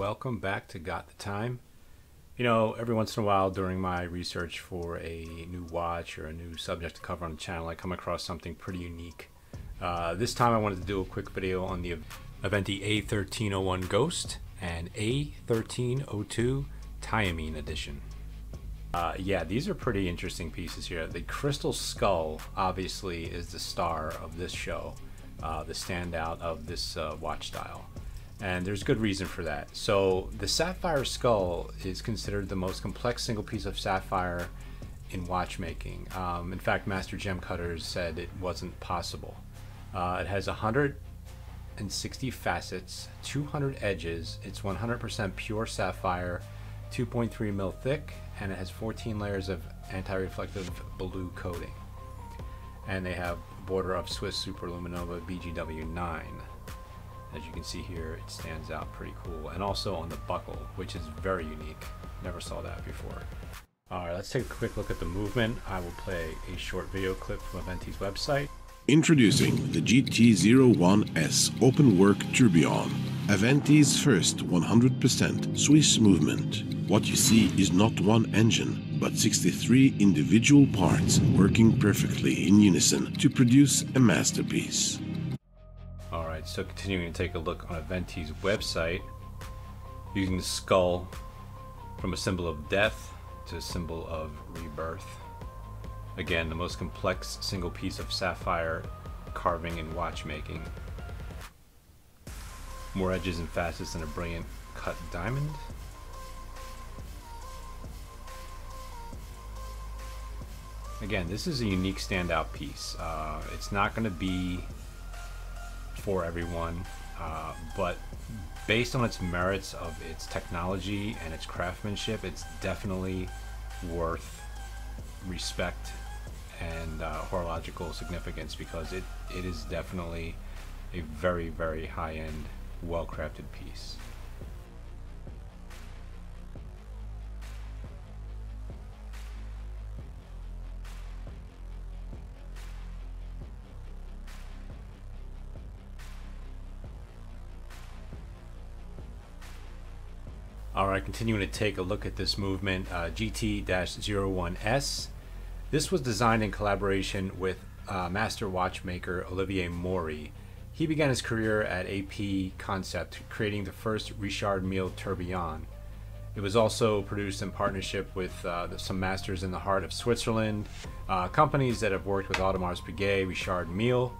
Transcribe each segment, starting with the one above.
welcome back to Got the Time. You know, every once in a while during my research for a new watch or a new subject to cover on the channel, I come across something pretty unique. Uh, this time I wanted to do a quick video on the Aventi A1301 Ghost and A1302 Tyamine Edition. Uh, yeah, these are pretty interesting pieces here. The Crystal Skull obviously is the star of this show, uh, the standout of this uh, watch style and there's good reason for that. So the sapphire skull is considered the most complex single piece of sapphire in watchmaking. Um, in fact, master gem cutters said it wasn't possible. Uh, it has 160 facets, 200 edges. It's 100% pure sapphire, 2.3 mil thick, and it has 14 layers of anti-reflective blue coating. And they have border of Swiss Superluminova BGW9. As you can see here, it stands out pretty cool. And also on the buckle, which is very unique. Never saw that before. Alright, let's take a quick look at the movement. I will play a short video clip from Aventi's website. Introducing the GT01S Open Work Tourbillon, Aventi's first 100% Swiss movement. What you see is not one engine, but 63 individual parts working perfectly in unison to produce a masterpiece. Alright, so continuing to take a look on Aventi's website, using the skull from a symbol of death to a symbol of rebirth. Again, the most complex single piece of sapphire carving and watchmaking. More edges and facets than a brilliant cut diamond. Again, this is a unique standout piece. Uh, it's not going to be for everyone, uh, but based on its merits of its technology and its craftsmanship, it's definitely worth respect and uh, horological significance because it, it is definitely a very, very high-end, well-crafted piece. Alright, continuing to take a look at this movement, uh, GT-01S. This was designed in collaboration with uh, master watchmaker Olivier Maury. He began his career at AP Concept, creating the first Richard Mille tourbillon. It was also produced in partnership with uh, some masters in the heart of Switzerland, uh, companies that have worked with Audemars Piguet, Richard Mille,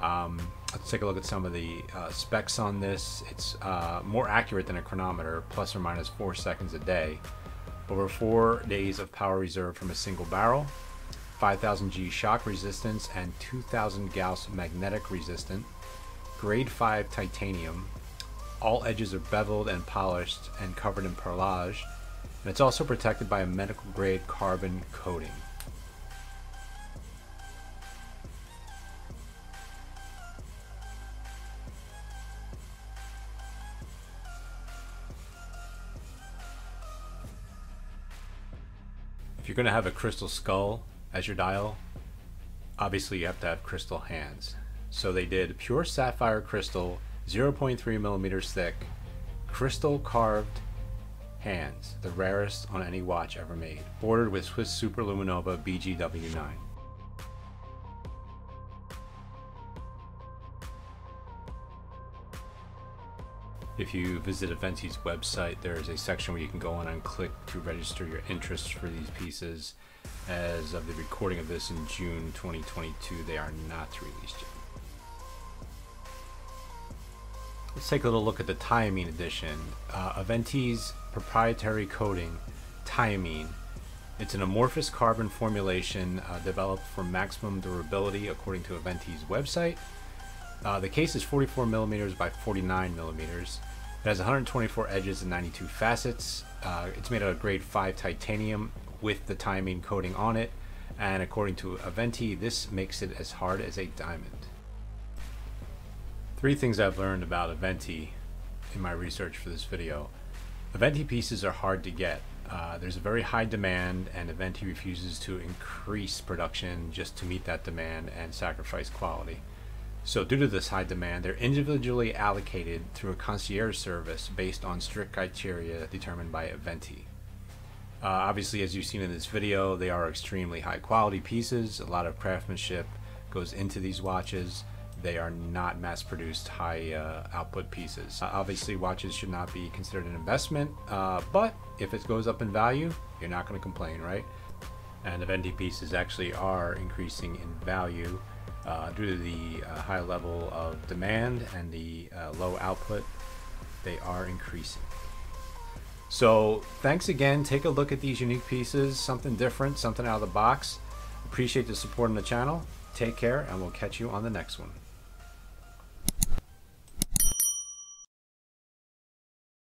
um, let's take a look at some of the uh, specs on this. It's uh, more accurate than a chronometer, plus or minus four seconds a day. Over four days of power reserve from a single barrel, 5000 G shock resistance, and 2000 Gauss magnetic resistant. Grade 5 titanium. All edges are beveled and polished and covered in perlage. And it's also protected by a medical grade carbon coating. If you're going to have a crystal skull as your dial, obviously you have to have crystal hands. So they did pure sapphire crystal, 0.3 millimeters thick, crystal carved hands, the rarest on any watch ever made, bordered with Swiss Superluminova BGW9. If you visit Aventi's website, there is a section where you can go on and click to register your interest for these pieces. As of the recording of this in June 2022, they are not released yet. Let's take a little look at the Tyamine edition. Uh, Aventi's proprietary coating, Tyamine. It's an amorphous carbon formulation uh, developed for maximum durability according to Aventi's website. Uh, the case is 44 millimeters by 49 millimeters. It has 124 edges and 92 facets. Uh, it's made out of grade 5 titanium with the Tyamine coating on it. And according to Aventi, this makes it as hard as a diamond. Three things I've learned about Aventi in my research for this video. Aventi pieces are hard to get. Uh, there's a very high demand and Aventi refuses to increase production just to meet that demand and sacrifice quality. So due to this high demand, they're individually allocated through a concierge service based on strict criteria determined by Aventi. Uh, obviously, as you've seen in this video, they are extremely high quality pieces. A lot of craftsmanship goes into these watches. They are not mass produced high uh, output pieces. Uh, obviously, watches should not be considered an investment, uh, but if it goes up in value, you're not going to complain, right? And Aventi pieces actually are increasing in value uh, due to the uh, high level of demand and the uh, low output. They are increasing. So thanks again. Take a look at these unique pieces, something different, something out of the box. Appreciate the support on the channel. Take care, and we'll catch you on the next one.